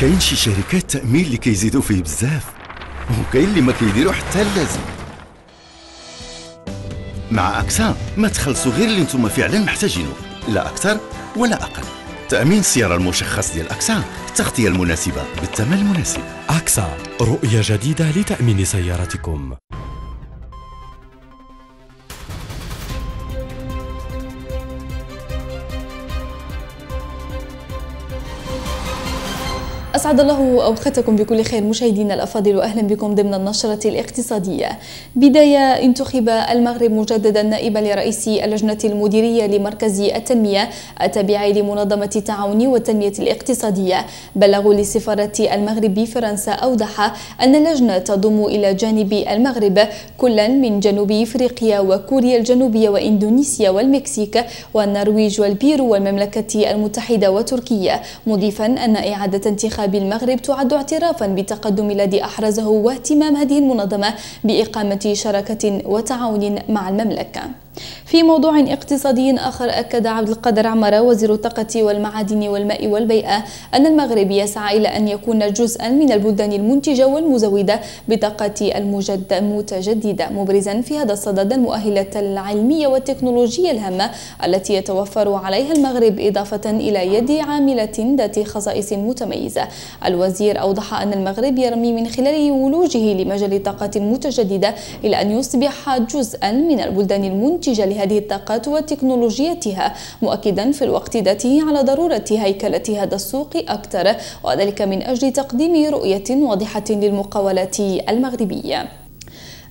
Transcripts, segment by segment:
كاين شي شركات تأمين اللي كيزيدوا فيه بزاف وكاين اللي ما كيديروا حتى اللازم مع أكسا ما تخلصوا غير اللي نتوما فعلا محتاجينه لا أكثر ولا أقل. تأمين السيارة المشخص ديال أكسا التغطية المناسبة بالثمن المناسب. أكسا رؤية جديدة لتأمين سيارتكم. أسعد الله أوقاتكم بكل خير مشاهدينا الأفاضل وأهلا بكم ضمن النشرة الاقتصادية. بداية انتخب المغرب مجددا نائبا لرئيس اللجنة المديرية لمركز التنمية التابع لمنظمة التعاون والتنمية الاقتصادية. بلغوا لسفارة المغرب بفرنسا أوضح أن اللجنة تضم إلى جانب المغرب كلا من جنوب إفريقيا وكوريا الجنوبية وإندونيسيا والمكسيك والنرويج والبيرو والمملكة المتحدة وتركيا مضيفا أن إعادة انتخاب بالمغرب تعد اعترافا بالتقدم الذي أحرزه واهتمام هذه المنظمة بإقامة شراكة وتعاون مع المملكة. في موضوع اقتصادي آخر أكد عبد القادر عمر وزير الطاقة والمعادن والماء والبيئة أن المغرب يسعى إلى أن يكون جزءا من البلدان المنتجة والمزودة بطاقة المجد المتجددة مبرزا في هذا الصدد المؤهلات العلمية والتكنولوجية الهامة التي يتوفر عليها المغرب إضافة إلى يد عاملة ذات خصائص متميزة. الوزير أوضح أن المغرب يرمي من خلال ولوجه لمجال الطاقة المتجددة إلى أن يصبح جزءا من البلدان المنتجة المنتجة لهذه الطاقات وتكنولوجيتها مؤكدا في الوقت ذاته على ضرورة هيكلة هذا السوق أكثر وذلك من أجل تقديم رؤية واضحة للمقاولات المغربية.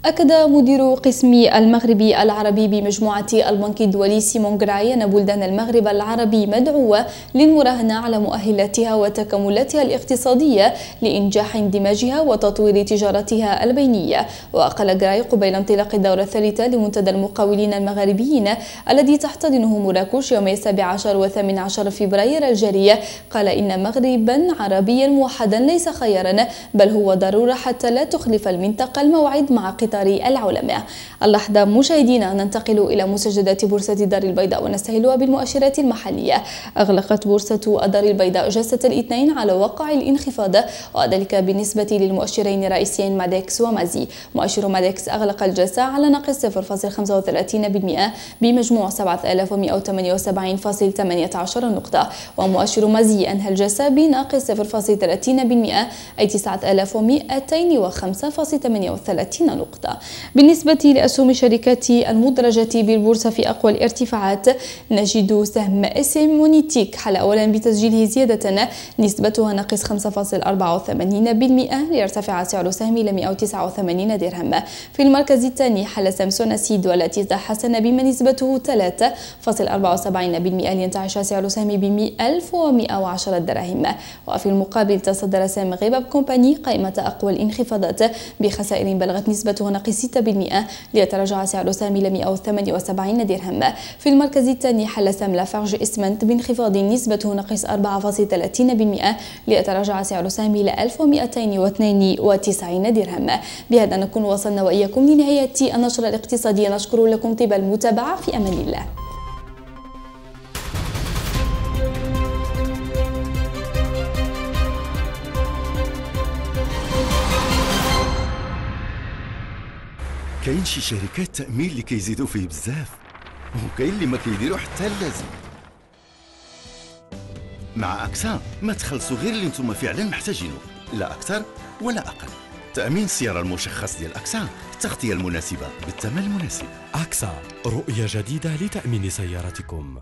أكد مدير قسم المغربي العربي بمجموعة البنك الدولي سيمون غراي أن بلدان المغرب العربي مدعوة للمراهنة على مؤهلاتها وتكاملاتها الاقتصادية لإنجاح اندماجها وتطوير تجارتها البينية. وقال غراي قبيل انطلاق الدورة الثالثة لمنتدى المقاولين المغاربيين الذي تحتضنه مراكش يوم السابع عشر وثامن عشر فبراير الجارية قال إن مغربا عربيا موحدا ليس خيارا بل هو ضرورة حتى لا تخلف المنطقة الموعد مع قطاع إطار العولمة اللحظة مشاهدينا ننتقل إلى مسجدات بورصة دار البيضاء ونستهلها بالمؤشرات المحلية. أغلقت بورصة دار البيضاء جلسة الاثنين على وقع الانخفاض وذلك بالنسبة للمؤشرين الرئيسيين مادكس ومازي. مؤشر مادكس أغلق الجلسة على ناقص 0.35% بمجموع 7178.18 نقطة. ومؤشر مازي أنهى الجلسة بناقص 0.30% أي 9205.38 نقطة. بالنسبة لأسهم الشركات المدرجة بالبورصة في أقوى الارتفاعات نجد سهم اسم مونيتيك. حل أولا بتسجيله زيادة نسبتها ناقص 5.84% ليرتفع سعر سهم إلى 189 درهم. في المركز الثاني حل سامسون سيد والتي تحسن بما نسبته 3.74% لينتعش سعر سهم ب 1110 دراهم. وفي المقابل تصدر سهم Rebab Company قائمة أقوى الانخفاضات بخسائر بلغت نسبتها ناقص 6% ليتراجع سعر سهم إلى 178 درهم. في المركز الثاني حل سهم لافارج إسمنت بانخفاض نسبته ناقص 4.30% ليتراجع سعر سهم إلى 1292 درهم. بهذا نكون وصلنا وإياكم لنهاية النشرة الاقتصادية نشكر لكم طيب المتابعة في أمان الله. كاين شي شركات تأمين اللي كيزيدوا فيه بزاف وكاين اللي ما كيديروا حتى اللازم. مع أكسا ما تخلصوا غير اللي نتوما فعلا محتاجينه لا أكثر ولا أقل. تأمين السيارة المشخص ديال أكسا التغطية المناسبة بالثمن المناسب. أكسا رؤية جديدة لتأمين سيارتكم.